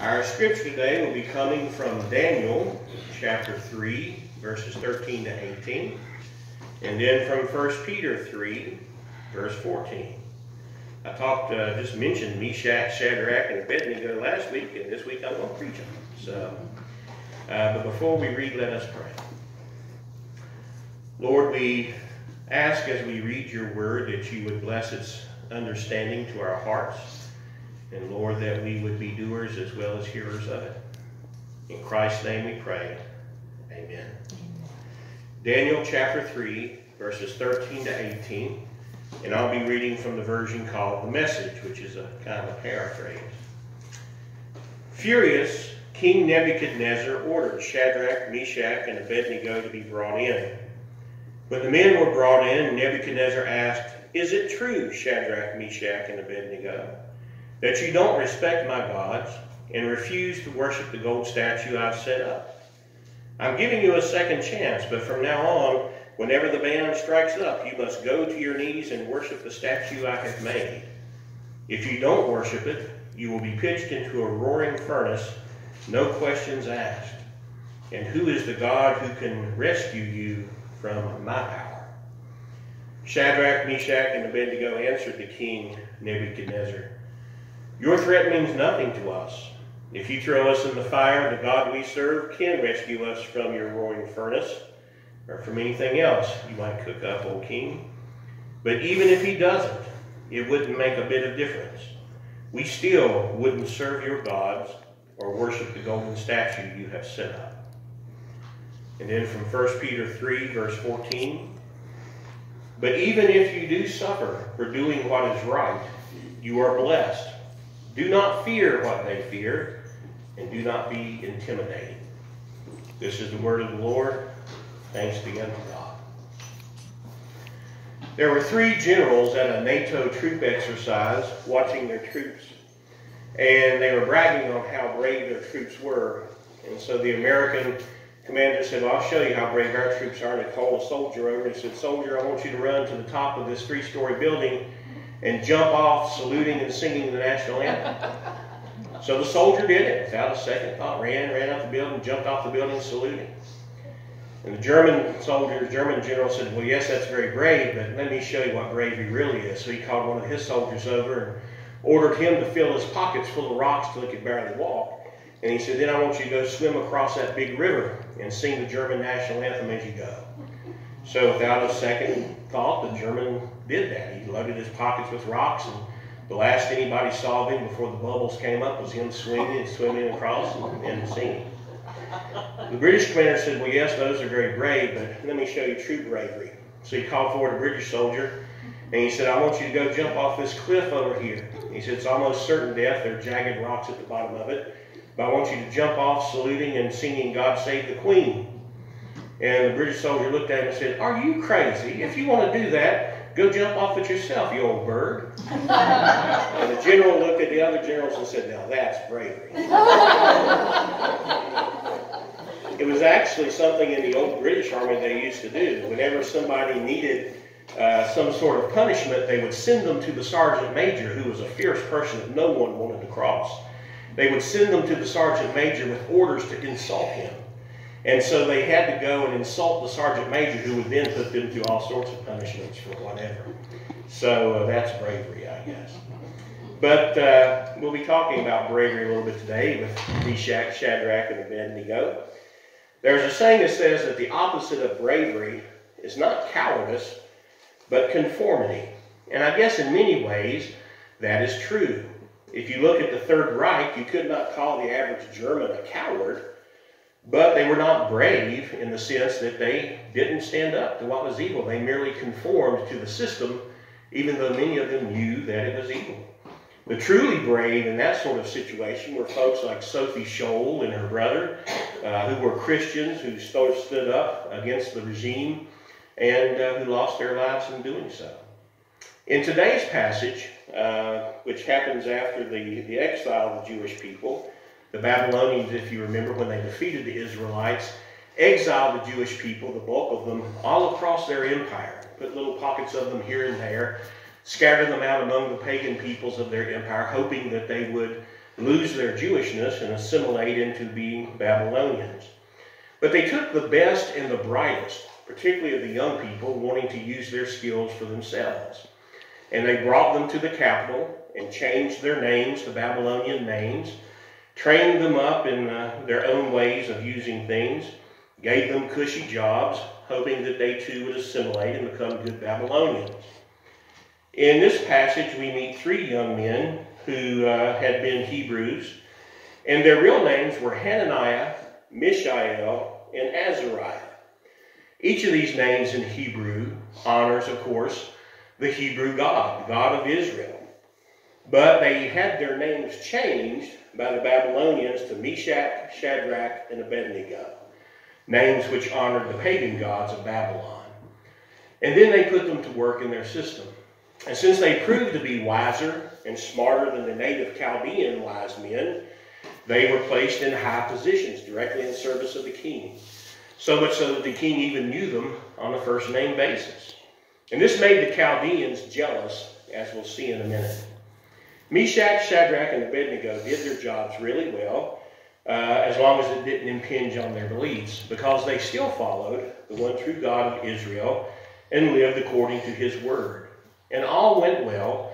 Our scripture today will be coming from Daniel chapter 3, verses 13 to 18, and then from 1 Peter 3, verse 14. I talked, uh, just mentioned Meshach, Shadrach, and Abednego last week, and this week I'm going to preach on it. So, uh, but before we read, let us pray. Lord, we ask as we read your word that you would bless its understanding to our hearts. And Lord, that we would be doers as well as hearers of it. In Christ's name we pray. Amen. Daniel chapter 3, verses 13 to 18. And I'll be reading from the version called The Message, which is a kind of a paraphrase. Furious, King Nebuchadnezzar ordered Shadrach, Meshach, and Abednego to be brought in. When the men were brought in, Nebuchadnezzar asked, Is it true, Shadrach, Meshach, and Abednego, that you don't respect my gods and refuse to worship the gold statue I've set up? I'm giving you a second chance, but from now on, whenever the band strikes up, you must go to your knees and worship the statue I have made. If you don't worship it, you will be pitched into a roaring furnace, no questions asked. And who is the God who can rescue you from my power? Shadrach, Meshach, and Abednego answered the king Nebuchadnezzar, Your threat means nothing to us. If you throw us in the fire, the God we serve can rescue us from your roaring furnace or from anything else you might cook up, O king. But even if he doesn't, it wouldn't make a bit of difference. We still wouldn't serve your gods or worship the golden statue you have set up. And then from 1 Peter 3, verse 14, But even if you do suffer for doing what is right, you are blessed. Do not fear what they fear, and do not be intimidated. This is the word of the Lord. Thanks be unto God. There were three generals at a NATO troop exercise watching their troops, and they were bragging on how brave their troops were. And so the American commander said, well, I'll show you how brave our troops are. And he called a soldier over and said, Soldier, I want you to run to the top of this three story building and jump off saluting and singing the national anthem. So the soldier did it without a second thought, ran, ran up the building, jumped off the building, saluting. And the German soldier, the German general said, well, yes, that's very brave, but let me show you what bravery really is. So he called one of his soldiers over and ordered him to fill his pockets full of rocks till he could barely walk. And he said, then I want you to go swim across that big river and sing the German national anthem as you go. So without a second thought, the German did that. He loaded his pockets with rocks and the last anybody saw of him before the bubbles came up was him swinging and swimming across and, and singing. The British commander said, well, yes, those are very brave, but let me show you true bravery. So he called forward a British soldier, and he said, I want you to go jump off this cliff over here. He said, it's almost certain death. There are jagged rocks at the bottom of it. But I want you to jump off saluting and singing God Save the Queen. And the British soldier looked at him and said, Are you crazy? If you want to do that, Go jump off it yourself, you old bird. and the general looked at the other generals and said, Now that's bravery. it was actually something in the old British Army they used to do. Whenever somebody needed uh, some sort of punishment, they would send them to the sergeant major, who was a fierce person that no one wanted to cross. They would send them to the sergeant major with orders to insult him. And so they had to go and insult the sergeant major, who would then put them through all sorts of punishments for whatever. So uh, that's bravery, I guess. But uh, we'll be talking about bravery a little bit today with Meshach, Shadrach, and Abednego. There's a saying that says that the opposite of bravery is not cowardice, but conformity. And I guess in many ways that is true. If you look at the Third Reich, you could not call the average German a coward but they were not brave in the sense that they didn't stand up to what was evil. They merely conformed to the system, even though many of them knew that it was evil. The truly brave in that sort of situation were folks like Sophie Scholl and her brother, uh, who were Christians who stood up against the regime and uh, who lost their lives in doing so. In today's passage, uh, which happens after the, the exile of the Jewish people, the Babylonians, if you remember, when they defeated the Israelites, exiled the Jewish people, the bulk of them, all across their empire, put little pockets of them here and there, scattered them out among the pagan peoples of their empire, hoping that they would lose their Jewishness and assimilate into being Babylonians. But they took the best and the brightest, particularly of the young people wanting to use their skills for themselves. And they brought them to the capital and changed their names to Babylonian names, trained them up in uh, their own ways of using things, gave them cushy jobs, hoping that they too would assimilate and become good Babylonians. In this passage, we meet three young men who uh, had been Hebrews, and their real names were Hananiah, Mishael, and Azariah. Each of these names in Hebrew honors, of course, the Hebrew God, God of Israel. But they had their names changed by the Babylonians to Meshach, Shadrach, and Abednego, names which honored the pagan gods of Babylon. And then they put them to work in their system. And since they proved to be wiser and smarter than the native Chaldean wise men, they were placed in high positions directly in service of the king. So much so that the king even knew them on a first name basis. And this made the Chaldeans jealous, as we'll see in a minute. Meshach, Shadrach, and Abednego did their jobs really well, uh, as long as it didn't impinge on their beliefs, because they still followed the one true God of Israel and lived according to his word. And all went well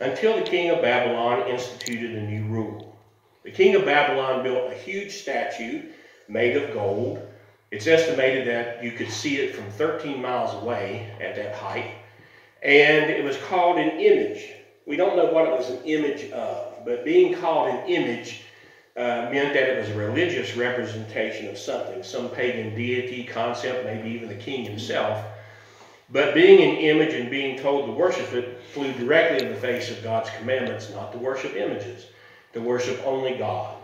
until the king of Babylon instituted a new rule. The king of Babylon built a huge statue made of gold. It's estimated that you could see it from 13 miles away at that height. And it was called an image. We don't know what it was an image of, but being called an image uh, meant that it was a religious representation of something, some pagan deity, concept, maybe even the king himself. But being an image and being told to worship it flew directly in the face of God's commandments not to worship images, to worship only God.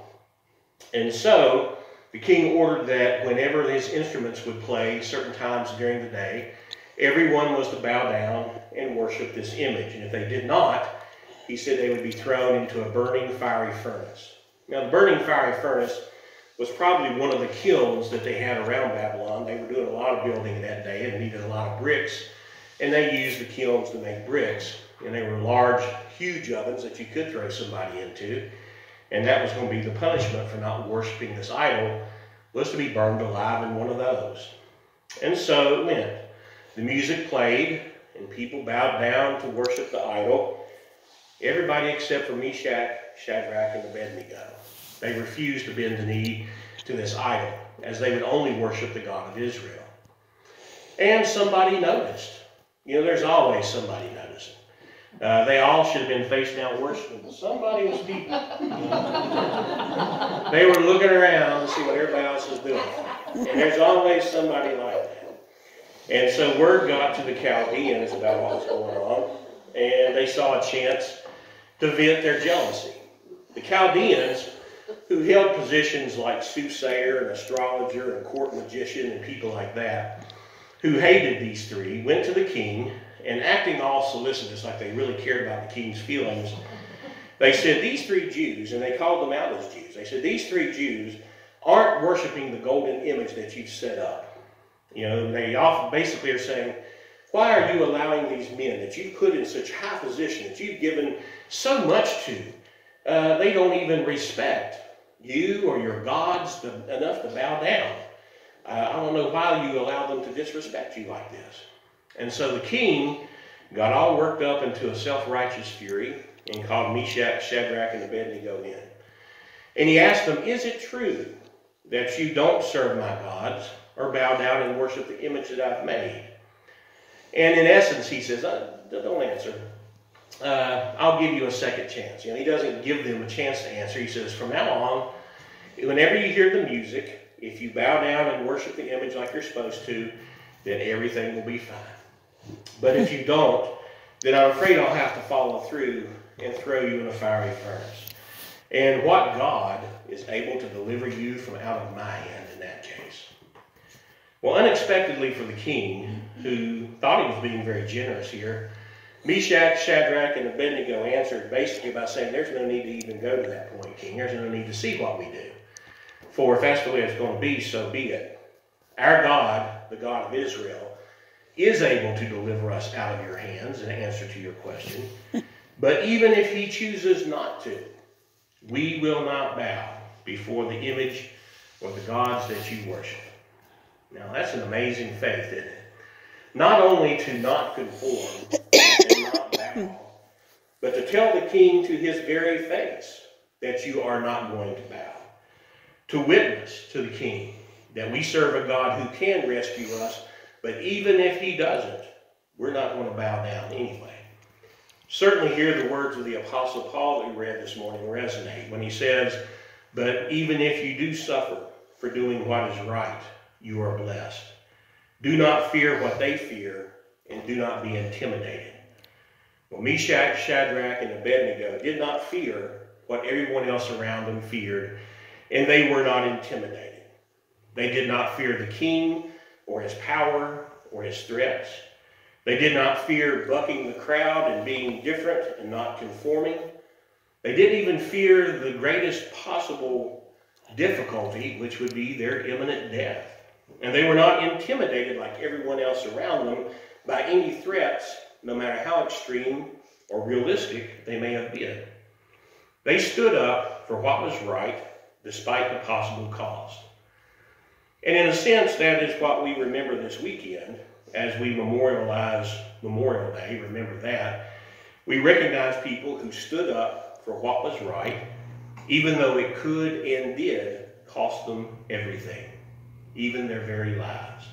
And so the king ordered that whenever his instruments would play certain times during the day, everyone was to bow down and worship this image. And if they did not, he said they would be thrown into a burning fiery furnace. Now, the burning fiery furnace was probably one of the kilns that they had around Babylon. They were doing a lot of building in that day and needed a lot of bricks. And they used the kilns to make bricks. And they were large, huge ovens that you could throw somebody into. And that was going to be the punishment for not worshiping this idol, was to be burned alive in one of those. And so it went. The music played, and people bowed down to worship the idol. Everybody except for Meshach, Shadrach, and Abednego. They refused to bend the knee to this idol, as they would only worship the God of Israel. And somebody noticed. You know, there's always somebody noticing. Uh, they all should have been face down worshiping, but somebody was peeping. they were looking around to see what everybody else was doing. And there's always somebody like that. And so word got to the Chaldeans about what was going on, and they saw a chance to vent their jealousy. The Chaldeans who held positions like soothsayer and astrologer and court magician and people like that, who hated these three, went to the king and acting all solicitous, like they really cared about the king's feelings, they said, These three Jews, and they called them out as Jews, they said, These three Jews aren't worshiping the golden image that you've set up. You know, they often basically are saying, Why are you allowing these men that you've put in such high position, that you've given so much to, uh, they don't even respect? you or your gods to, enough to bow down. Uh, I don't know why you allow them to disrespect you like this. And so the king got all worked up into a self-righteous fury and called Meshach, Shadrach, and Abednego in. And he asked them, Is it true that you don't serve my gods or bow down and worship the image that I've made? And in essence, he says, uh, Don't answer. Uh, I'll give you a second chance. You know, he doesn't give them a chance to answer. He says, From now on, whenever you hear the music, if you bow down and worship the image like you're supposed to, then everything will be fine. But if you don't, then I'm afraid I'll have to follow through and throw you in a fiery furnace. And what God is able to deliver you from out of my hand in that case. Well, unexpectedly for the king, who thought he was being very generous here, Meshach, Shadrach, and Abednego answered basically by saying, There's no need to even go to that point, king. There's no need to see what we do. For if that's the way it's going to be, so be it. Our God, the God of Israel, is able to deliver us out of your hands in answer to your question. But even if he chooses not to, We will not bow before the image or the gods that you worship. Now, that's an amazing faith, isn't it? Not only to not conform and not bow, but to tell the king to his very face that you are not going to bow. To witness to the king that we serve a God who can rescue us, but even if he doesn't, we're not going to bow down anyway. Certainly, here the words of the Apostle Paul that we read this morning resonate when he says, But even if you do suffer for doing what is right, you are blessed. Do not fear what they fear, and do not be intimidated. Well, Meshach, Shadrach, and Abednego did not fear what everyone else around them feared, and they were not intimidated. They did not fear the king or his power or his threats. They did not fear bucking the crowd and being different and not conforming. They didn't even fear the greatest possible difficulty, which would be their imminent death. And they were not intimidated like everyone else around them by any threats, no matter how extreme or realistic they may have been. They stood up for what was right despite the possible cost. And in a sense, that is what we remember this weekend as we memorialize Memorial Day, remember that, we recognize people who stood up for what was right, even though it could and did cost them everything, even their very lives.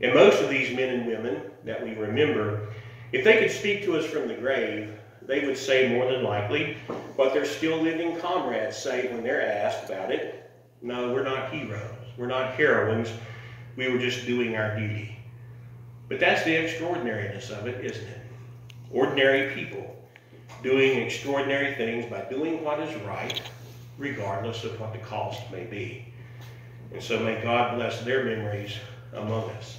And most of these men and women that we remember, if they could speak to us from the grave, they would say more than likely what their still living comrades say when they're asked about it. No, we're not heroes. We're not heroines. We were just doing our duty. But that's the extraordinariness of it, isn't it? Ordinary people doing extraordinary things by doing what is right, regardless of what the cost may be. And so may God bless their memories among us.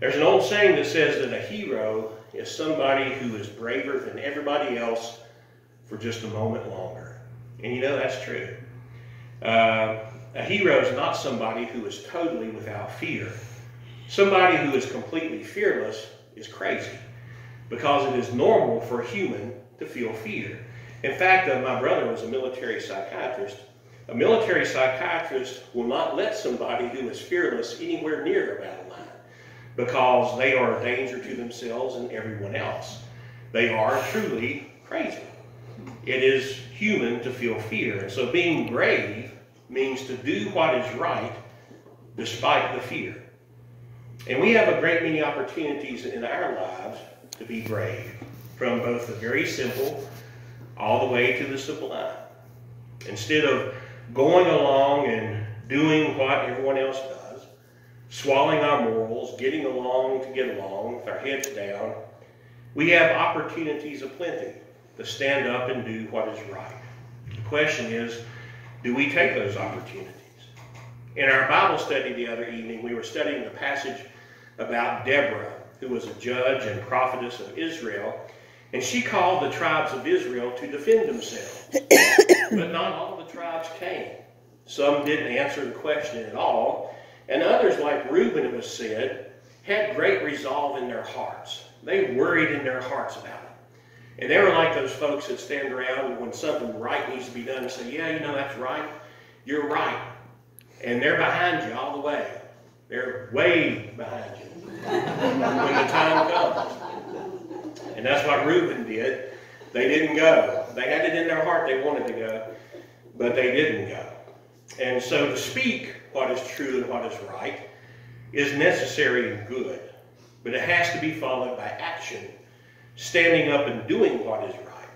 There's an old saying that says that a hero is somebody who is braver than everybody else for just a moment longer. And you know that's true. Uh, a hero is not somebody who is totally without fear. Somebody who is completely fearless is crazy because it is normal for a human to feel fear. In fact, uh, my brother was a military psychiatrist. A military psychiatrist will not let somebody who is fearless anywhere near a battle line because they are a danger to themselves and everyone else. They are truly crazy. It is human to feel fear. And so being brave means to do what is right despite the fear. And we have a great many opportunities in our lives to be brave, from both the very simple all the way to the sublime. Instead of going along and doing what everyone else does, swallowing our morals, getting along to get along with our heads down, we have opportunities aplenty to stand up and do what is right. The question is, do we take those opportunities? In our Bible study the other evening, we were studying the passage about Deborah, who was a judge and prophetess of Israel, and she called the tribes of Israel to defend themselves. but not all the tribes came. Some didn't answer the question at all, and others, like Reuben, it was said, had great resolve in their hearts. They worried in their hearts about it. And they were like those folks that stand around when something right needs to be done and say, Yeah, you know, that's right. You're right. And they're behind you all the way. They're way behind you when the time comes. And that's what Reuben did. They didn't go. They had it in their heart they wanted to go, but they didn't go. And so to speak what is true and what is right is necessary and good, but it has to be followed by action, standing up and doing what is right.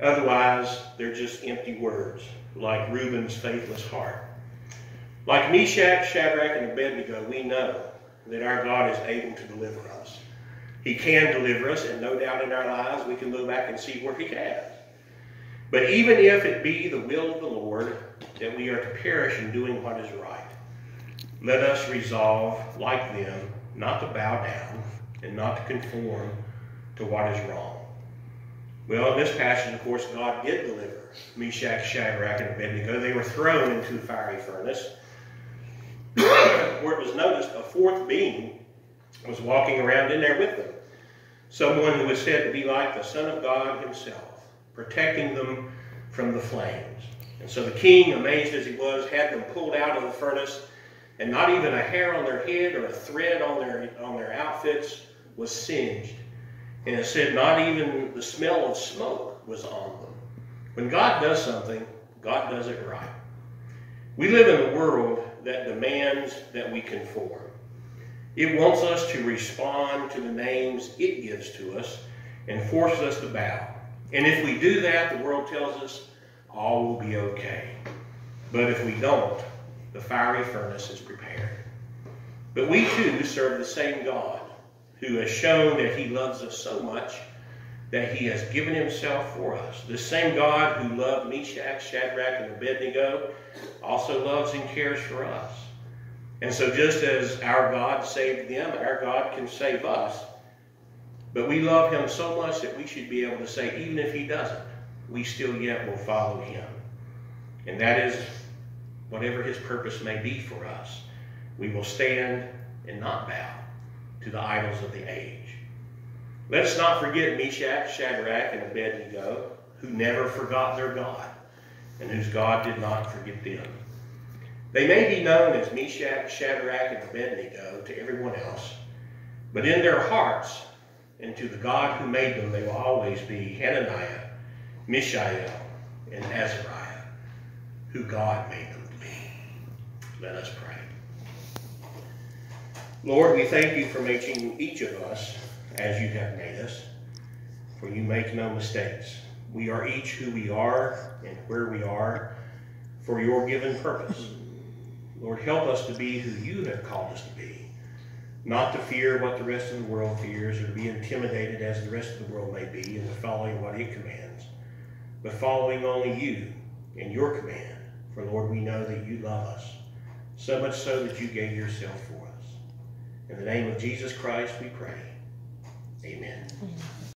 Otherwise, they're just empty words, like Reuben's faithless heart. Like Meshach, Shadrach, and Abednego, we know that our God is able to deliver us. He can deliver us, and no doubt in our lives we can look back and see where He has. But even if it be the will of the Lord that we are to perish in doing what is right, let us resolve, like them, not to bow down and not to conform to what is wrong. Well, in this passage, of course, God did deliver Meshach, Shadrach, and Abednego. They were thrown into the fiery furnace where it was noticed a fourth being was walking around in there with them. Someone who was said to be like the Son of God himself, protecting them from the flames. And so the king, amazed as he was, had them pulled out of the furnace, and not even a hair on their head or a thread on their, on their outfits was singed. And it said not even the smell of smoke was on them. When God does something, God does it right. We live in a world that demands that we conform. It wants us to respond to the names it gives to us and forces us to bow. And if we do that, the world tells us all will be okay. But if we don't, the fiery furnace is prepared. But we too serve the same God who has shown that he loves us so much that he has given himself for us. The same God who loved Meshach, Shadrach, and Abednego also loves and cares for us. And so just as our God saved them, our God can save us. But we love him so much that we should be able to say, even if he doesn't, we still yet will follow him. And that is whatever his purpose may be for us. We will stand and not bow to the idols of the age. Let's not forget Meshach, Shadrach, and Abednego, who never forgot their God, and whose God did not forget them. They may be known as Meshach, Shadrach, and Abednego to everyone else, but in their hearts and to the God who made them, they will always be Hananiah, Mishael, and Azariah, who God made them to be. Let us pray. Lord, we thank you for making each of us as you have made us, for you make no mistakes. We are each who we are and where we are for your given purpose. Lord, help us to be who you have called us to be, not to fear what the rest of the world fears or to be intimidated as the rest of the world may be into following what it commands, but following only you and your command. For Lord, we know that you love us, so much so that you gave yourself for us. In the name of Jesus Christ, we pray. Amen.